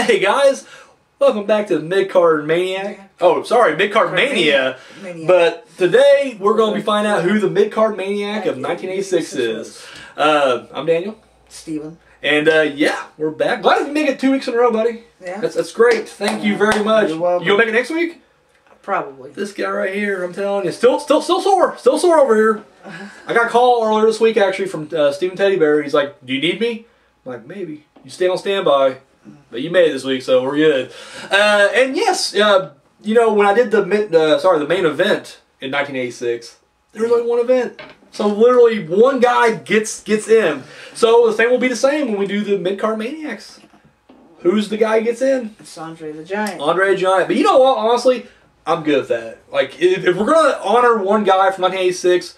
Hey guys, welcome back to Mid Card Maniac. Oh, sorry, Mid Card Mania. Mania. But today we're going to be finding out who the Mid Card Maniac of 1986 is. Uh, I'm Daniel, Steven. and uh, yeah, we're back. Glad to make it two weeks in a row, buddy. Yeah. That's that's great. Thank you very much. You're welcome. You gonna make it next week? Probably. This guy right here, I'm telling you, still, still, still sore, still sore over here. I got a call earlier this week actually from uh, Stephen Teddy Bear. He's like, "Do you need me?" I'm like, "Maybe." You stay on standby, but you made it this week, so we're good. Uh, and yes, uh, you know when I did the mid, uh, sorry, the main event in 1986, there was only one event. So literally one guy gets gets in. So the same will be the same when we do the mid card maniacs. Who's the guy who gets in? It's Andre the Giant. Andre the Giant. But you know what? Honestly, I'm good with that. Like, if, if we're gonna honor one guy from 1986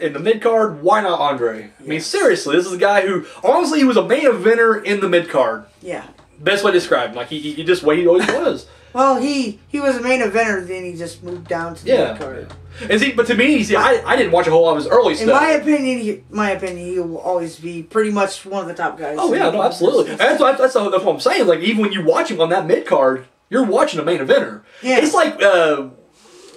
in the mid card, why not Andre? I mean, seriously, this is a guy who honestly he was a main eventer in the mid card. Yeah. Best way to describe him. Like he, he just what he always was. Well, he he was a main eventer, then he just moved down to the Yeah. mid card. And see, but to me, see, I, I didn't watch a whole lot of his early In stuff. my opinion, he, my opinion, he will always be pretty much one of the top guys. Oh yeah, no, absolutely. And that's, what- that's, that's what I'm saying. Like even when you watch him on that mid card, you're watching a main eventer. Yeah. It's like, uh,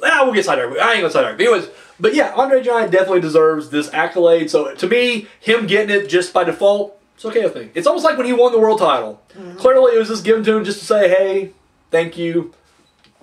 ah, we'll get sidetracked. I ain't gonna sidetrack. But anyways, but yeah, Andre Giant definitely deserves this accolade. So to me, him getting it just by default, it's okay with me. It's almost like when he won the world title. Mm-hmm. Clearly, it was just given to him just to say, hey, thank you.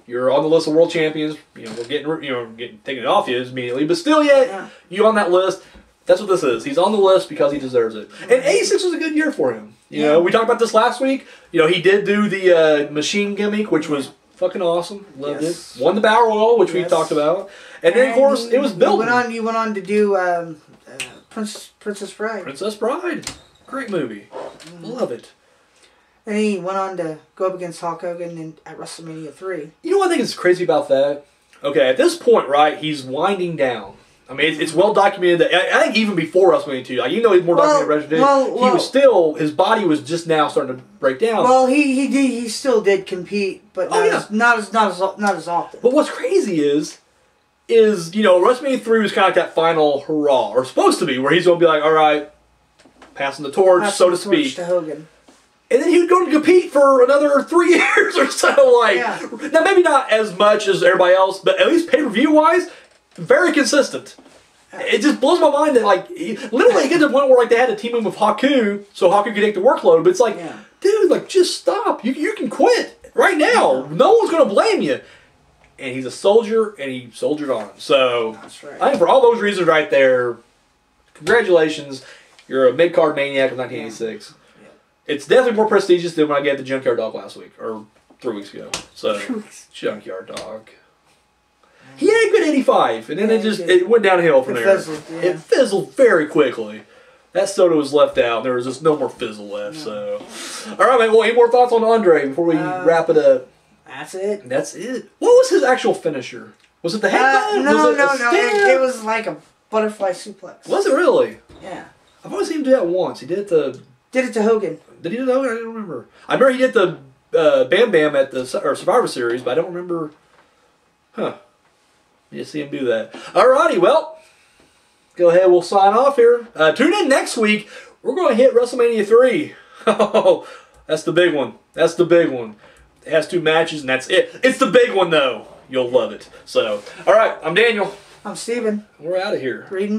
You're on the list of world champions. You know, we're getting you know getting taking it off you immediately, but still, yet Yeah. you on that list. That's what this is. He's on the list because he deserves it. And 86 was a good year for him. You Yeah. know, we talked about this last week. You know, he did do the uh, machine gimmick, which was fucking awesome. Loved Yes. it. Won the Battle Royal, which we talked about. And then, of course, it was built. went on. You went on to do um, uh, Prince Princess Bride, Princess Bride. Great movie. Mm-hmm. Love it. and he went on to go up against Hulk Hogan in, at WrestleMania three. You know what I think is crazy about that? Okay, at this point, right, he's winding down. I mean, it's, it's well documented that I, I think even before WrestleMania 2, like, even though he's more Well, documented, than well, he well- was still, his body was just now starting to break down. Well, he he did he still did compete, but Oh, not, yeah. as, not as not as not as often. But what's crazy is, is you know, WrestleMania three was kind of like that final hurrah, or supposed to be, where he's going to be like, all right, passing the torch, Passing so to speak, to Hogan. and then he would go to compete for another three years or so. Like, Yeah. now maybe not as much as everybody else, but at least pay per view wise, very consistent. It just blows my mind that like he, literally it gets to the point where like they had to team him with Haku so Haku could take the workload. But it's like, Yeah. dude, like just stop. You you can quit right now. No one's gonna blame you. And he's a soldier, and he soldiered on. So right. I think for all those reasons right there, congratulations. You're a mid card maniac of 1986. Yeah. It's definitely more prestigious than when I gave the Junkyard Dog last week or three weeks ago. So Junkyard Dog. He had a good 85, and then Yeah, it just it went downhill from It there. fizzled, yeah. It fizzled very quickly. That soda was left out. And there was just no more fizzle left. So, all right, man. Well, any more thoughts on Andre before we Uh, wrap it up? That's it. That's it. What was his actual finisher? Was it the Uh, headbutt? no, was it no, no. It, it was like a butterfly suplex. Was it really? Yeah. I've only seen him do that once. He did it the. Did it to Hogan. Did he do Hogan? I don't remember. I remember he did the uh, Bam Bam at the or Survivor Series, but I don't remember. Huh. You just see him do that. Alrighty, well, go ahead. We'll sign off here. Uh, tune in next week. We're going to hit WrestleMania three. Oh, that's the big one. That's the big one. It has two matches, and that's it. It's the big one, though. You'll love it. So, all right. I'm Daniel. I'm Steven. We're out of here. Reading.